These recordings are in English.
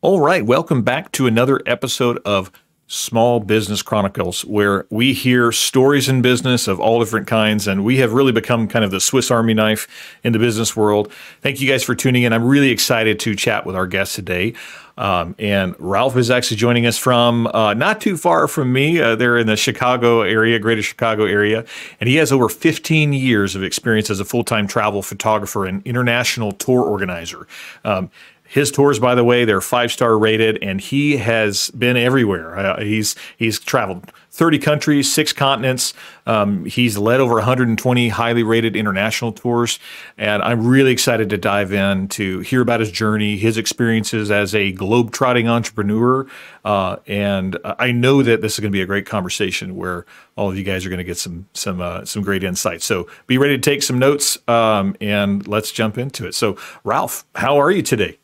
All right, welcome back to another episode of Small Business Chronicles, where we hear stories in business of all different kinds, and we have really become kind of the Swiss Army knife in the business world. Thank you guys for tuning in. I'm really excited to chat with our guest today. Um, and Ralph is actually joining us from uh, not too far from me. Uh, they're in the Chicago area, greater Chicago area. And he has over 15 years of experience as a full time travel photographer and international tour organizer. Um, his tours, by the way, they're five star rated, and he has been everywhere. Uh, he's he's traveled 30 countries, six continents. Um, he's led over 120 highly rated international tours, and I'm really excited to dive in to hear about his journey, his experiences as a globe-trotting entrepreneur. Uh, and I know that this is going to be a great conversation where all of you guys are going to get some some uh, some great insights. So be ready to take some notes, um, and let's jump into it. So, Ralph, how are you today?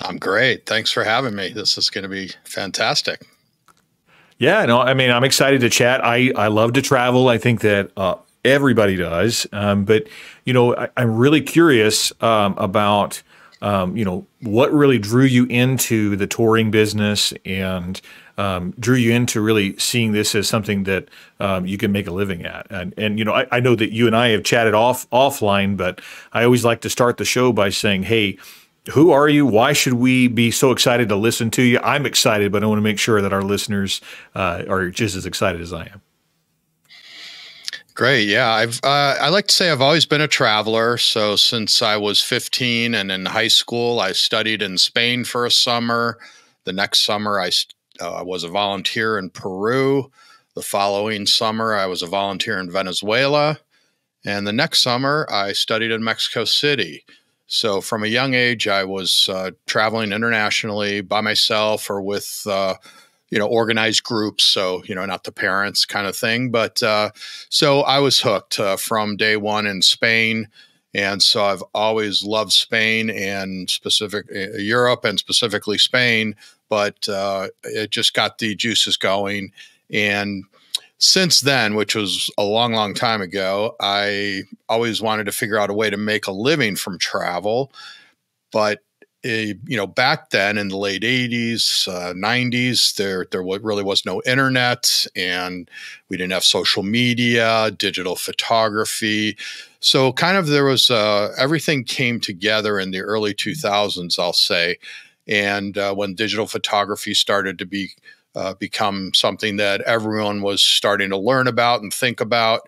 I'm great. Thanks for having me. This is going to be fantastic. Yeah, no, I mean, I'm excited to chat. I, I love to travel. I think that uh, everybody does. Um, but, you know, I, am really curious um, about, um, you know, what really drew you into the touring business and um, drew you into really seeing this as something that um, you can make a living at. And, and you know, I, I know that you and I have chatted off offline, but I always like to start the show by saying, hey, who are you? Why should we be so excited to listen to you? I'm excited, but I want to make sure that our listeners uh, are just as excited as I am. Great. Yeah. I've, uh, I like to say I've always been a traveler. So since I was 15 and in high school, I studied in Spain for a summer. The next summer, I uh, was a volunteer in Peru. The following summer, I was a volunteer in Venezuela. And the next summer, I studied in Mexico City. So from a young age, I was uh, traveling internationally by myself or with, uh, you know, organized groups. So, you know, not the parents kind of thing. But uh, so I was hooked uh, from day one in Spain. And so I've always loved Spain and specific uh, Europe and specifically Spain. But uh, it just got the juices going. And since then, which was a long, long time ago, I always wanted to figure out a way to make a living from travel. But eh, you know, back then in the late '80s, uh, '90s, there there really was no internet, and we didn't have social media, digital photography. So, kind of, there was uh, everything came together in the early 2000s, I'll say, and uh, when digital photography started to be uh, become something that everyone was starting to learn about and think about,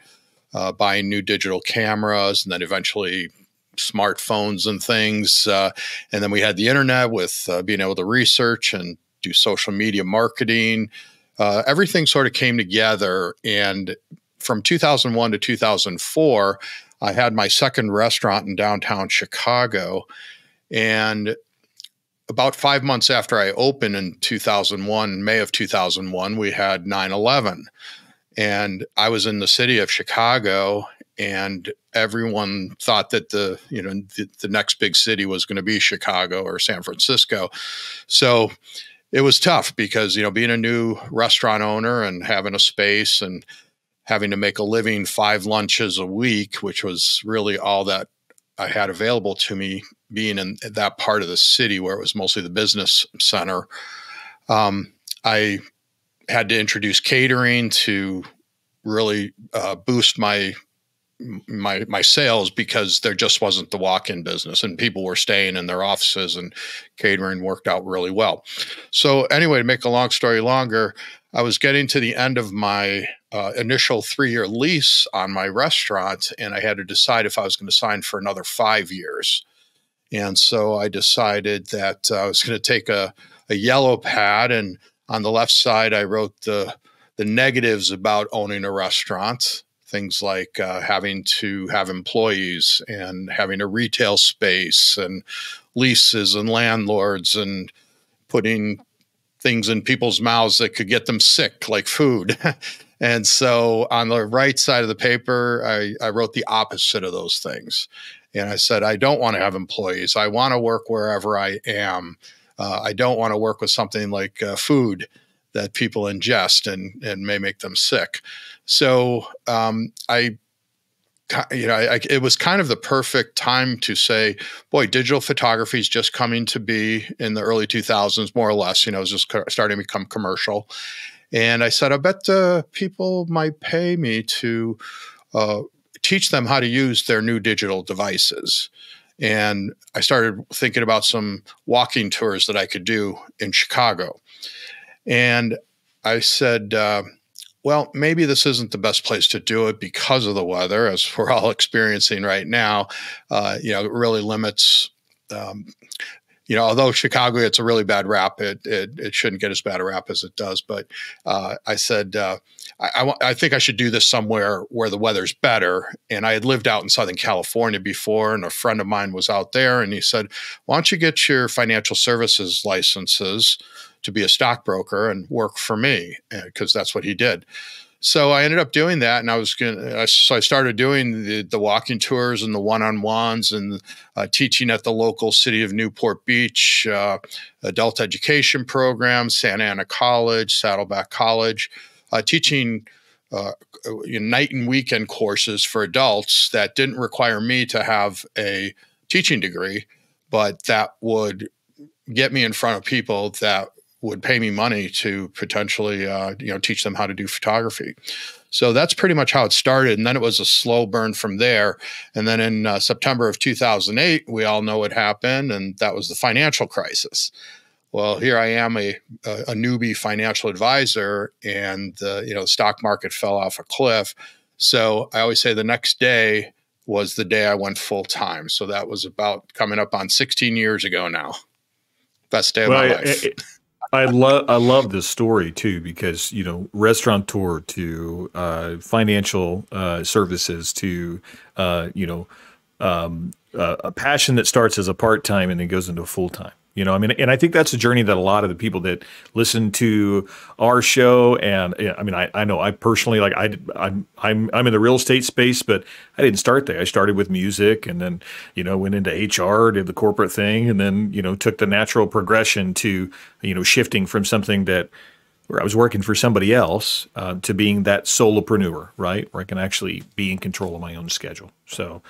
uh, buying new digital cameras, and then eventually smartphones and things. Uh, and then we had the internet with uh, being able to research and do social media marketing. Uh, everything sort of came together. And from 2001 to 2004, I had my second restaurant in downtown Chicago. And about five months after I opened in 2001, May of 2001, we had 9 11. And I was in the city of Chicago, and everyone thought that the you know the, the next big city was going to be Chicago or San Francisco. So it was tough because you know being a new restaurant owner and having a space and having to make a living five lunches a week, which was really all that I had available to me being in that part of the city where it was mostly the business center, um, I had to introduce catering to really uh, boost my my my sales because there just wasn't the walk-in business and people were staying in their offices and catering worked out really well. So anyway, to make a long story longer, I was getting to the end of my uh, initial three-year lease on my restaurant, and I had to decide if I was going to sign for another five years. And so I decided that uh, I was going to take a, a yellow pad and on the left side, I wrote the, the negatives about owning a restaurant, things like uh, having to have employees and having a retail space and leases and landlords and putting things in people's mouths that could get them sick, like food. and so on the right side of the paper, I, I wrote the opposite of those things. And I said, I don't want to have employees. I want to work wherever I am. Uh, I don't want to work with something like uh, food that people ingest and, and may make them sick. So um, I you know, I, it was kind of the perfect time to say, boy, digital photography is just coming to be in the early 2000s, more or less. You know, it was just starting to become commercial. And I said, I bet uh, people might pay me to uh, teach them how to use their new digital devices. And I started thinking about some walking tours that I could do in Chicago. And I said, uh, well, maybe this isn't the best place to do it because of the weather, as we're all experiencing right now. Uh, you know, it really limits. Um, you know, although Chicago gets a really bad rap, it, it, it shouldn't get as bad a rap as it does. But uh, I said, uh, I, I, think I should do this somewhere where the weather's better. And I had lived out in Southern California before, and a friend of mine was out there, and he said, "Why don't you get your financial services licenses?" to be a stockbroker and work for me because that's what he did. So I ended up doing that, and I was going. So I started doing the, the walking tours and the one-on-ones, and uh, teaching at the local city of Newport Beach uh, adult education program, Santa Ana College, Saddleback College, uh, teaching uh, night and weekend courses for adults that didn't require me to have a teaching degree, but that would get me in front of people that would pay me money to potentially uh, you know teach them how to do photography. So that's pretty much how it started and then it was a slow burn from there. And then in uh, september of 2008 we all know what happened and that was the financial crisis. Well here i am a, a, a newbie financial advisor and uh, you know the stock market fell off a cliff. So i always say the next day was the day i went full time. So that was about coming up on 16 years ago now. Best day of well, my life it, I love I love this story too because you know restaurateur to uh, financial uh, services to uh, you know um, a passion that starts as a part time and then goes into a full time. You know, I mean, and I think that's a journey that a lot of the people that listen to our show, and I mean, I, I know I personally like I I'm I'm I'm in the real estate space, but I didn't start there. I started with music, and then you know went into HR, did the corporate thing, and then you know took the natural progression to you know shifting from something that where I was working for somebody else uh, to being that solopreneur, right, where I can actually be in control of my own schedule. So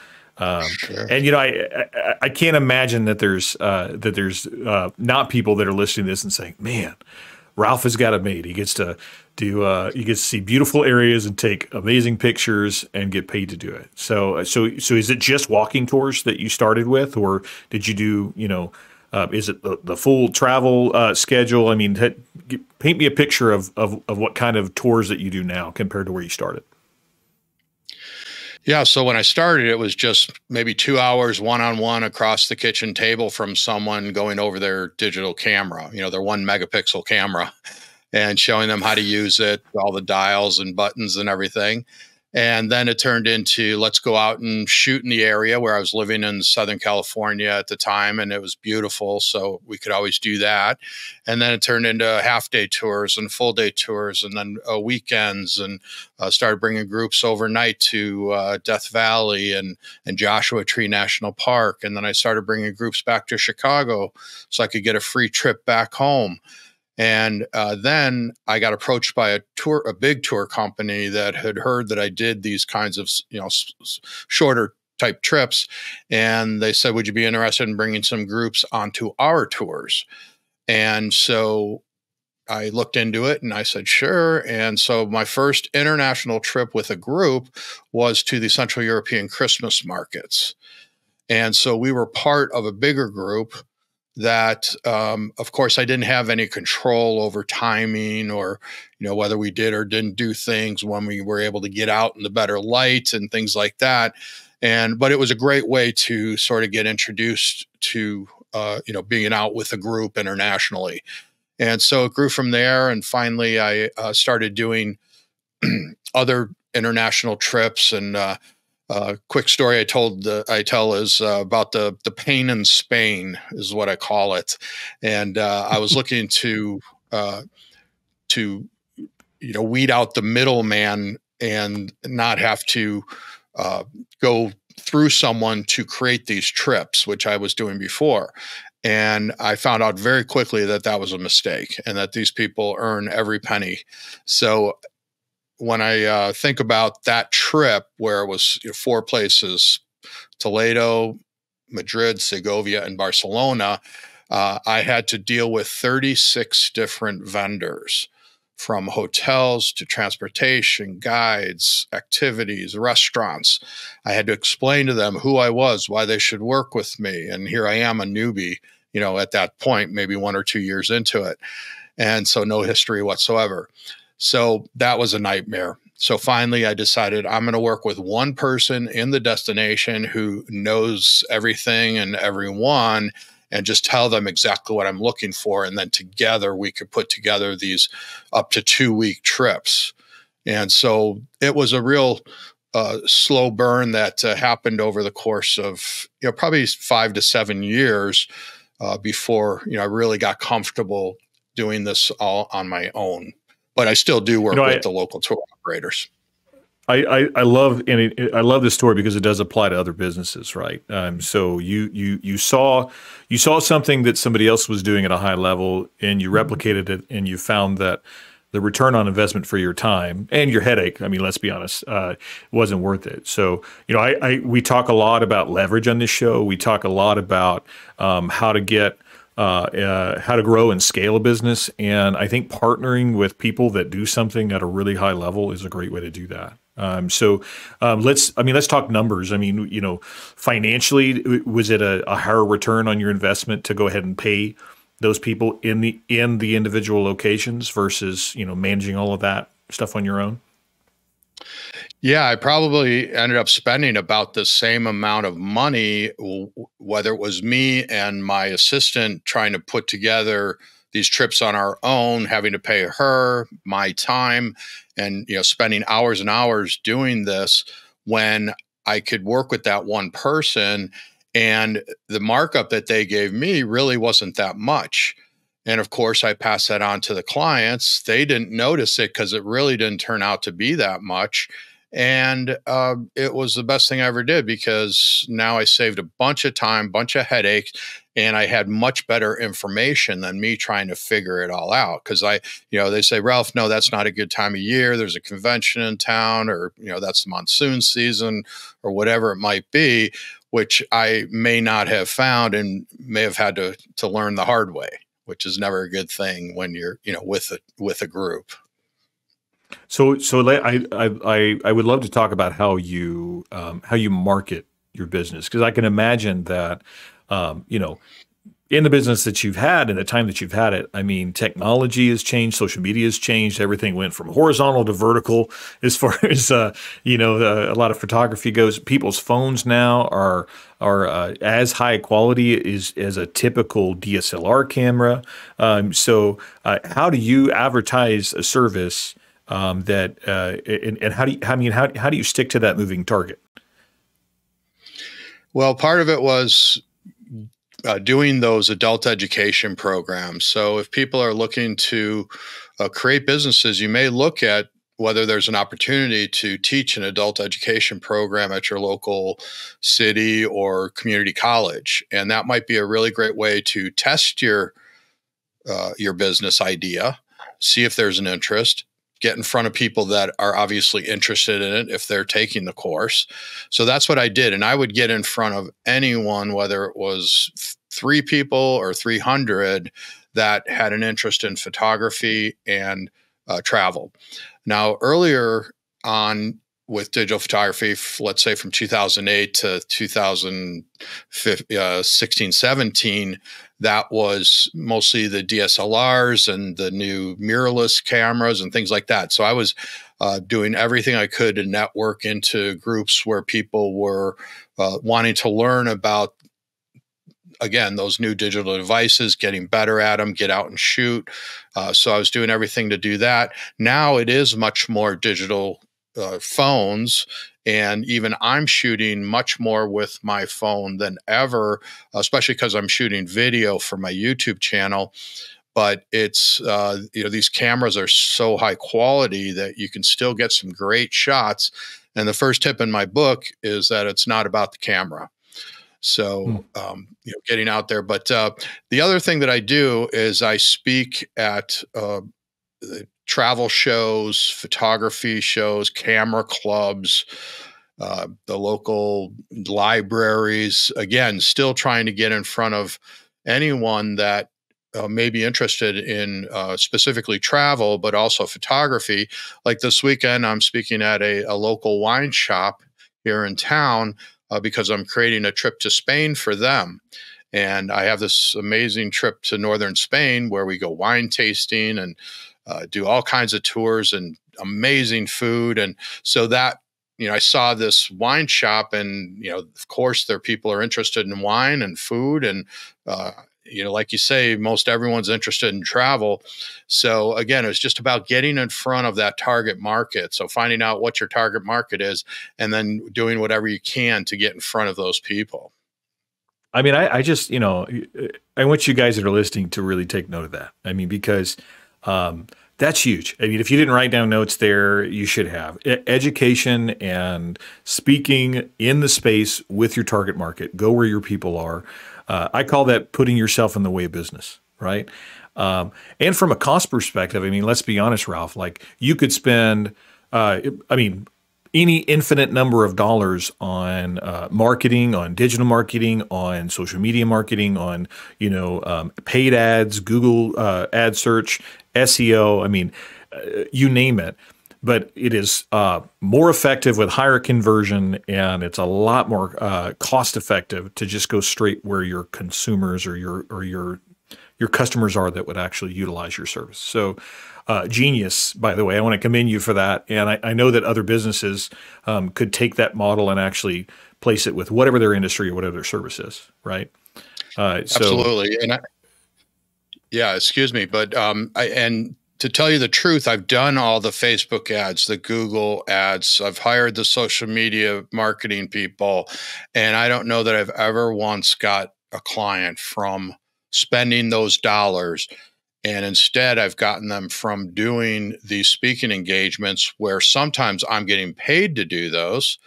um, sure. And you know, I, I, I can't imagine that there's uh, that there's uh, not people that are listening to this and saying, "Man, Ralph has got it made. He gets to do uh, he gets to see beautiful areas and take amazing pictures and get paid to do it." So, uh, so, so is it just walking tours that you started with, or did you do you know? Uh, is it the, the full travel uh, schedule? I mean, paint me a picture of, of of what kind of tours that you do now compared to where you started. Yeah. So when I started, it was just maybe two hours one on one across the kitchen table from someone going over their digital camera, you know, their one megapixel camera and showing them how to use it, all the dials and buttons and everything. And then it turned into let's go out and shoot in the area where I was living in Southern California at the time, and it was beautiful. So we could always do that. And then it turned into half day tours and full day tours, and then uh, weekends, and uh, started bringing groups overnight to uh, Death Valley and and Joshua Tree National Park. And then I started bringing groups back to Chicago so I could get a free trip back home. And uh, then I got approached by a tour, a big tour company that had heard that I did these kinds of, you know, shorter type trips, and they said, "Would you be interested in bringing some groups onto our tours?" And so I looked into it and I said, sure. And so my first international trip with a group was to the Central European Christmas markets. And so we were part of a bigger group that um, of course i didn't have any control over timing or you know whether we did or didn't do things when we were able to get out in the better light and things like that. And but it was a great way to sort of get introduced to uh, you know being out with a group internationally. And so it grew from there and finally i uh, started doing other international trips and uh, uh, quick story I told uh, I tell is uh, about the the pain in Spain is what I call it, and uh, I was looking to uh, to you know weed out the middleman and not have to uh, go through someone to create these trips, which I was doing before. And I found out very quickly that that was a mistake and that these people earn every penny. So when I uh, think about that trip where it was you know, four places Toledo, Madrid, Segovia, and Barcelona, uh, I had to deal with 36 different vendors from hotels to transportation, guides, activities, restaurants. I had to explain to them who I was, why they should work with me. And here I am, a newbie, you know, at that point, maybe one or two years into it. And so no history whatsoever. So that was a nightmare. So finally, I decided I'm going to work with one person in the destination who knows everything and everyone and just tell them exactly what I'm looking for. And then together we could put together these up to two week trips. And so it was a real uh, slow burn that uh, happened over the course of you know probably five to seven years uh, before you know I really got comfortable doing this all on my own. But I still do work you know, with I, the local tour operators. I, I, I love and it, I love this story because it does apply to other businesses, right? Um, so you you you saw you saw something that somebody else was doing at a high level, and you mm-hmm. replicated it, and you found that the return on investment for your time and your headache. I mean, let's be honest, uh, wasn't worth it. So you know, I, I, we talk a lot about leverage on this show. We talk a lot about um, how to get. Uh, uh, how to grow and scale a business. And I think partnering with people that do something at a really high level is a great way to do that. Um, so um, let's, I mean, let's talk numbers. I mean, you know, financially, was it a, a, higher return on your investment to go ahead and pay those people in the in the individual locations versus you know managing all of that stuff on your own? Yeah, I probably ended up spending about the same amount of money, whether it was me and my assistant trying to put together these trips on our own, having to pay her, my time, and you know, spending hours and hours doing this when I could work with that one person. And the markup that they gave me really wasn't that much. And of course, I passed that on to the clients. They didn't notice it because it really didn't turn out to be that much. And uh, it was the best thing I ever did because now I saved a bunch of time, bunch of headaches, and I had much better information than me trying to figure it all out. Because I, you know, they say, Ralph, no, that's not a good time of year. There's a convention in town, or you know, that's the monsoon season, or whatever it might be, which I may not have found and may have had to to learn the hard way, which is never a good thing when you're, you know, with a with a group. So, so I, I, I would love to talk about how you, um, how you market your business because I can imagine that, um, you know, in the business that you've had and the time that you've had it, I mean, technology has changed, social media has changed, everything went from horizontal to vertical as far as uh, you know uh, a lot of photography goes. People's phones now are are uh, as high quality as as a typical DSLR camera. Um, so, uh, how do you advertise a service? Um, that uh, and, and, how do you, I mean how how do you stick to that moving target? Well, part of it was uh, doing those adult education programs. So if people are looking to uh, create businesses, you may look at whether there's an opportunity to teach an adult education program at your local city or community college, and that might be a really great way to test your uh, your business idea, see if there's an interest, get in front of people that are obviously interested in it if they're taking the course. So that's what I did. And I would get in front of anyone, whether it was three people or 300 that had an interest in photography and uh, travel. Now, earlier on with digital photography, let's say from 2008 to 2016, uh, 17, that was mostly the DSLRs and the new mirrorless cameras and things like that. So I was uh, doing everything I could to network into groups where people were uh, wanting to learn about again those new digital devices getting better at them get out and shoot uh, so i was doing everything to do that now it is much more digital uh, phones and even I'm shooting much more with my phone than ever, especially because I'm shooting video for my YouTube channel. But it's, uh, you know, these cameras are so high quality that you can still get some great shots. And the first tip in my book is that it's not about the camera. So, hmm. um, you know, getting out there. But uh, the other thing that I do is I speak at uh, travel shows, photography shows, camera clubs, uh, the local libraries. Again, still trying to get in front of anyone that uh, may be interested in uh, specifically travel, but also photography. Like this weekend, I'm speaking at a, a local wine shop here in town uh, because I'm creating a trip to Spain for them. And I have this amazing trip to northern Spain where we go wine tasting and uh, do all kinds of tours and amazing food. And so that you know, I saw this wine shop, and you know, of course, there people are interested in wine and food, and uh, you know, like you say, most everyone's interested in travel. So again, it's just about getting in front of that target market. So finding out what your target market is, and then doing whatever you can to get in front of those people. I mean, I, I just, you know, I want you guys that are listening to really take note of that. I mean, because um, that's huge. I mean, if you didn't write down notes there, you should have. education and speaking in the space with your target market, go where your people are. Uh, I call that putting yourself in the way of business, right? Um, and from a cost perspective, I mean, let's be honest, Ralph, like you could spend, uh, I mean, any infinite number of dollars on uh, marketing, on digital marketing, on social media marketing, on you know um, paid ads, Google uh, ad search, SEO. I mean, uh, you name it. But it is uh, more effective with higher conversion, and it's a lot more uh, cost effective to just go straight where your consumers or your or your your customers are that would actually utilize your service. So uh, genius, by the way. I want to commend you for that. And I, I know that other businesses um, could take that model and actually place it with whatever their industry or whatever their service is, right? Uh, so, Absolutely. And I, yeah, excuse me, but um, I, and to tell you the truth, I've done all the Facebook ads, the Google ads. I've hired the social media marketing people, and I don't know that I've ever once got a client from spending those dollars and instead, I've gotten them from doing these speaking engagements where sometimes I'm getting paid to do those.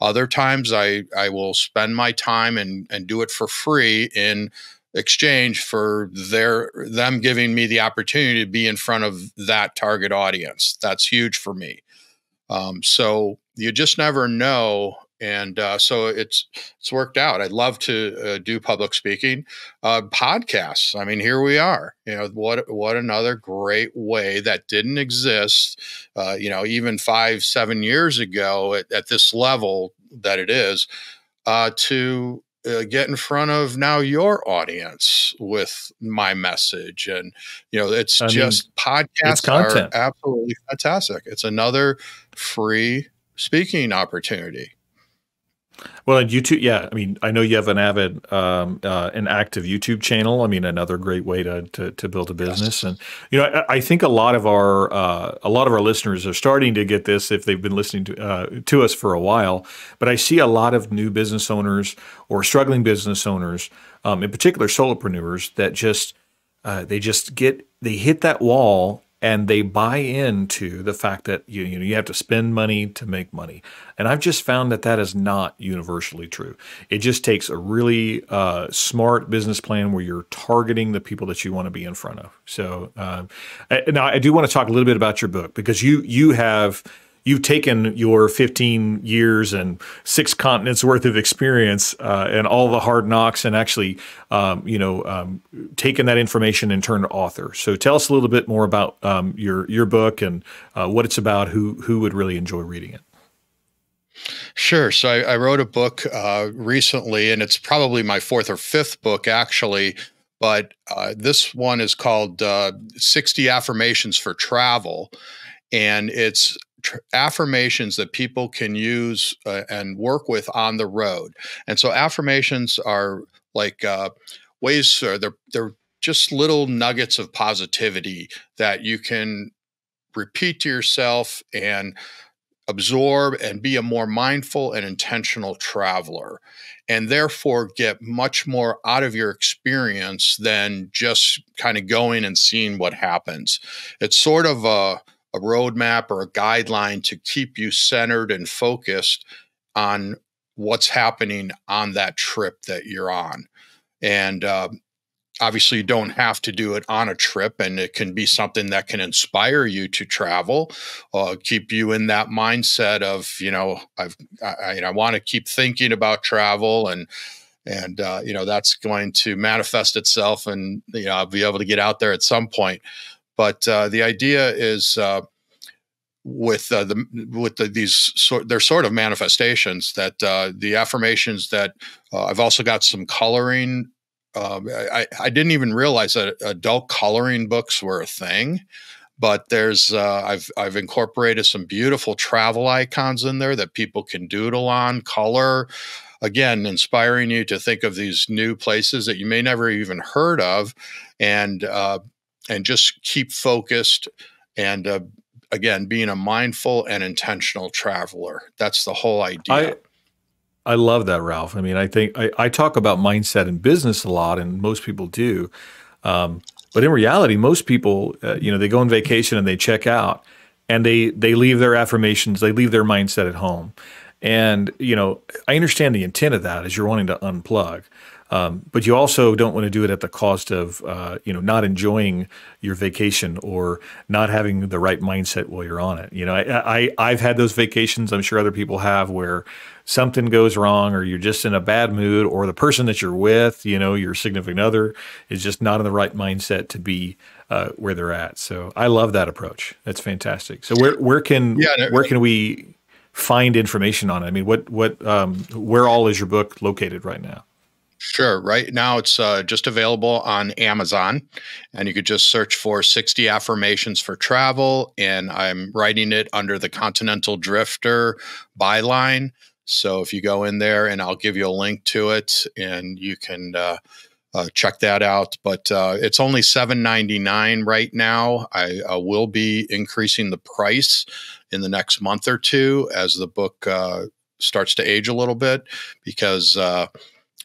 Other times I, I will spend my time and, and do it for free in exchange for their them giving me the opportunity to be in front of that target audience. That's huge for me. Um, so you just never know and uh, so it's it's worked out. I'd love to uh, do public speaking, uh, podcasts. I mean, here we are. You know what what another great way that didn't exist. Uh, you know, even five seven years ago at, at this level that it is, uh, to uh, get in front of now your audience with my message. And you know it's I just mean, podcasts it's content. are absolutely fantastic. It's another free speaking opportunity well, and YouTube, yeah. I mean, I know you have an avid, um, uh, an active YouTube channel. I mean, another great way to to, to build a business. Yes. And you know, I, I, think a lot of our uh, a lot of our listeners are starting to get this if they've been listening to uh, to us for a while. But I see a lot of new business owners or struggling business owners, um, in particular solopreneurs, that just uh, they just get they hit that wall and they buy into the fact that you, you know you have to spend money to make money. And i've just found that that is not universally true. It just takes a really uh, smart business plan where you're targeting the people that you want to be in front of. So uh, now i do want to talk a little bit about your book because you you have you've taken your 15 years and six continents worth of experience uh, and all the hard knocks and actually um, you know um, taken that information and turned author so tell us a little bit more about um, your your book and uh, what it's about who who would really enjoy reading it Sure. So I, I wrote a book uh, recently, and it's probably my fourth or fifth book, actually. But uh, this one is called uh, 60 Affirmations for Travel. And it's affirmations that people can use uh, and work with on the road. And so affirmations are like uh, ways, uh, they're, they're just little nuggets of positivity that you can repeat to yourself and absorb and be a more mindful and intentional traveler and therefore get much more out of your experience than just kind of going and seeing what happens. It's sort of a a roadmap or a guideline to keep you centered and focused on what's happening on that trip that you're on. And uh, obviously you don't have to do it on a trip and it can be something that can inspire you to travel uh, keep you in that mindset of you know i've i, I want to keep thinking about travel and and uh, you know that's going to manifest itself and you know i'll be able to get out there at some point but uh, the idea is uh, with uh, the with the, these sort they're sort of manifestations that uh, the affirmations that uh, I've also got some coloring um, I, I didn't even realize that adult coloring books were a thing but there's uh, I've I've incorporated some beautiful travel icons in there that people can doodle on, color. Again, inspiring you to think of these new places that you may never even heard of, and uh, and just keep focused. And uh, again, being a mindful and intentional traveler. That's the whole idea. I, I love that, Ralph. I mean, I think I, I talk about mindset in business a lot, and most people do. Um, but in reality, most people, uh, you know, they go on vacation and they check out, and they they leave their affirmations, they leave their mindset at home. And you know, I understand the intent of that is you're wanting to unplug. Um, but you also don't want to do it at the cost of uh, you know not enjoying your vacation or not having the right mindset while you're on it. You know, I, I have had those vacations. I'm sure other people have where something goes wrong or you're just in a bad mood or the person that you're with, you know, your significant other is just not in the right mindset to be uh, where they're at. So I love that approach. That's fantastic. So where where can yeah, where can we find information on it? I mean, what what um, where all is your book located right now? Sure. Right now, it's uh, just available on Amazon, and you could just search for 60 affirmations for travel. And I'm writing it under the Continental Drifter byline. So if you go in there, and I'll give you a link to it, and you can uh, uh, check that out. But uh, it's only $7.99 right now. I will be increasing the price in the next month or two as the book uh, starts to age a little bit because uh,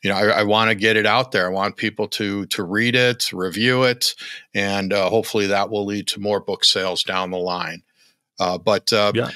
you know, I, I want to get it out there. I want people to to read it, review it, and uh, hopefully that will lead to more book sales down the line. Uh, but uh, yeah.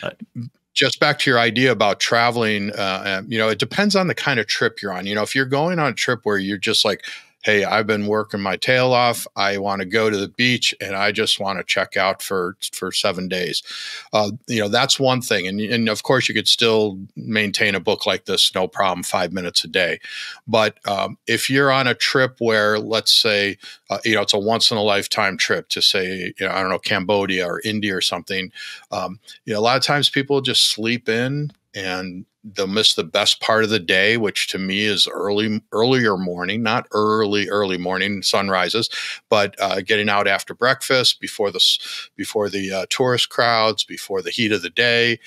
just back to your idea about traveling, uh, you know, it depends on the kind of trip you're on. You know, if you're going on a trip where you're just like, hey, I've been working my tail off. I want to go to the beach and I just want to check out for for seven days. Uh, you know, that's one thing. And, and of course, you could still maintain a book like this, no problem, five minutes a day. But um, if you're on a trip where, let's say, uh, you know, it's a once in a lifetime trip to say, you know, I don't know, Cambodia or India or something, um, you know, a lot of times people just sleep in and they'll miss the best part of the day which to me is early earlier morning not early early morning sunrises but uh, getting out after breakfast before the before the uh, tourist crowds before the heat of the day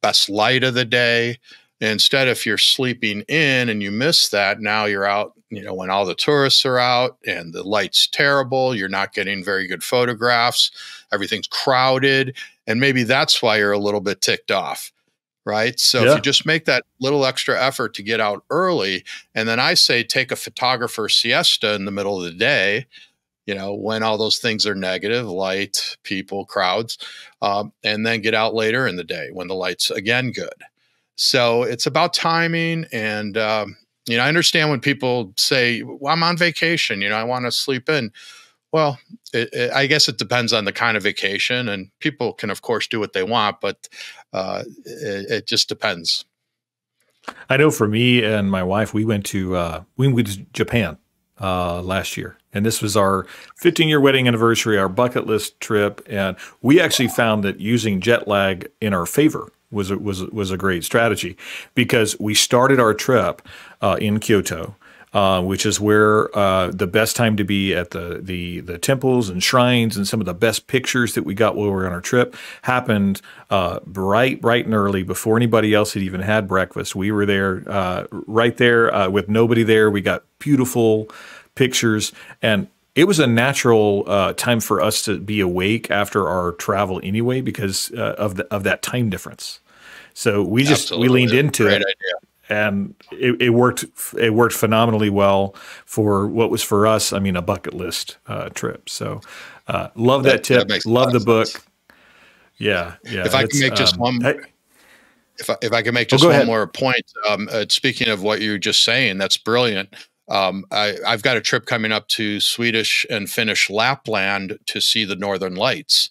best light of the day. Instead if you're sleeping in and you miss that now you're out you know when all the tourists are out and the light's terrible you're not getting very good photographs everything's crowded and maybe that's why you're a little bit ticked off right? So yeah. if you just make that little extra effort to get out early, and then I say take a photographer siesta in the middle of the day, you know, when all those things are negative, light, people, crowds, um, and then get out later in the day when the light's again good. So it's about timing and. Um, you know, I understand when people say, well, I'm on vacation, you know, I want to sleep in. Well, it, it, I guess it depends on the kind of vacation, and people can, of course, do what they want. But uh, it, it, just depends. I know for me and my wife, we went to uh, we went to Japan uh, last year, and this was our 15 year wedding anniversary, our bucket list trip, and we actually found that using jet lag in our favor was a, was was a great strategy because we started our trip uh, in Kyoto uh, which is where uh, the best time to be at the, the the temples and shrines and some of the best pictures that we got while we were on our trip happened uh, bright, bright and early before anybody else had even had breakfast. We were there, uh, right there uh, with nobody there. We got beautiful pictures and it was a natural uh, time for us to be awake after our travel anyway because uh, of the of that time difference. So we just Absolutely. we leaned into Great it. Idea and it, it, worked. It worked phenomenally well for what was for us. I mean, a bucket list uh, trip. So, uh, love that, that tip. That love the book. Sense. Yeah, yeah. If I can make just um, one. Hey, if I, if I can make oh, just oh, one ahead. more point, um, uh, speaking of what you're just saying, that's brilliant. um, I, I've got a trip coming up to Swedish and Finnish Lapland to see the Northern Lights.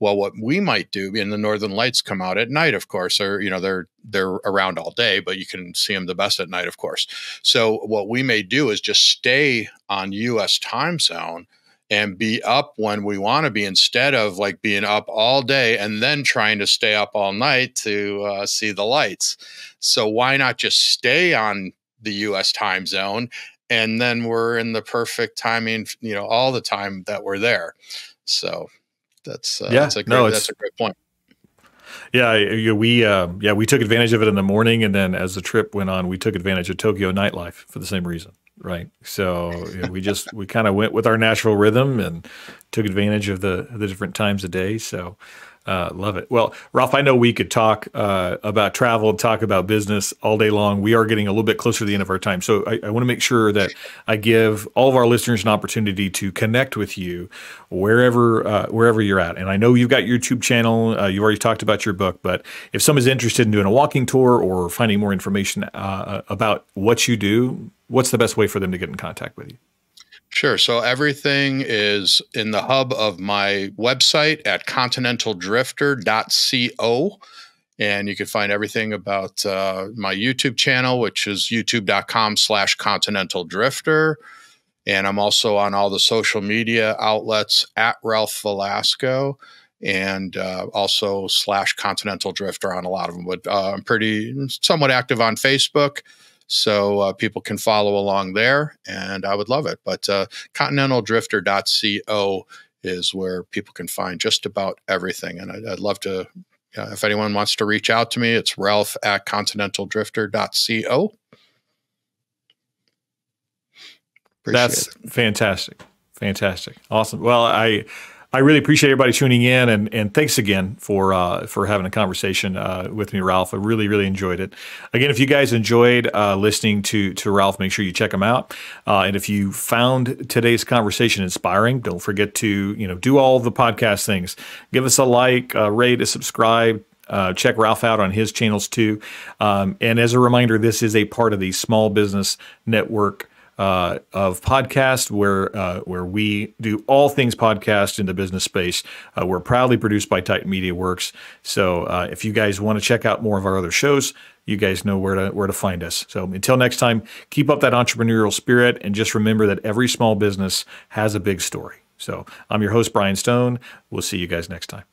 Well, what we might do, and the Northern Lights come out at night, of course, or you know they're they're around all day, but you can see them the best at night, of course. So what we may do is just stay on U.S. time zone and be up when we want to be instead of like being up all day and then trying to stay up all night to uh, see the lights. So why not just stay on the US time zone and then we're in the perfect timing, you know, all the time that we're there. So that's uh, yeah, that's a great, no, that's a great point. Yeah, we uh, yeah we took advantage of it in the morning, and then as the trip went on, we took advantage of Tokyo nightlife for the same reason. Right. So you know, we just we kind of went with our natural rhythm and took advantage of the the different times of day. So uh, love it. Well, Ralph, I know we could talk uh, about travel, talk about business all day long. We are getting a little bit closer to the end of our time. So I, I want to make sure that I give all of our listeners an opportunity to connect with you wherever uh, wherever you're at. And I know you've got your YouTube channel. Uh, you've already talked about your book, but if someone's interested in doing a walking tour or finding more information uh, about what you do, what's the best way for them to get in contact with you? Sure. So everything is in the hub of my website at continentaldrifter.co. And you can find everything about uh, my YouTube channel, which is youtube.com slash continental drifter. And I'm also on all the social media outlets at Ralph Velasco and uh, also slash continental drifter on a lot of them. But uh, I'm pretty somewhat active on Facebook so uh, people can follow along there, and I would love it. But uh, continentaldrifter.co is where people can find just about everything, and I'd, I'd love to. Uh, if anyone wants to reach out to me, it's Ralph at continentaldrifter.co. Appreciate That's it. fantastic. Fantastic. Awesome. Well, I I really appreciate everybody tuning in, and and thanks again for uh, for having a conversation uh, with me, Ralph. I really really enjoyed it. Again, if you guys enjoyed uh, listening to to Ralph, make sure you check him out. Uh, and if you found today's conversation inspiring, don't forget to you know do all the podcast things. Give us a like, a rate, a subscribe. Uh, check Ralph out on his channels too. Um, and as a reminder, this is a part of the Small Business Network uh, of podcast where uh, where we do all things podcast in the business space. Uh, we're proudly produced by Titan MediaWorx. So uh, if you guys want to check out more of our other shows, you guys know where to where to find us. So until next time, keep up that entrepreneurial spirit and just remember that every small business has a big story. So I'm your host Brian Stone. We'll see you guys next time.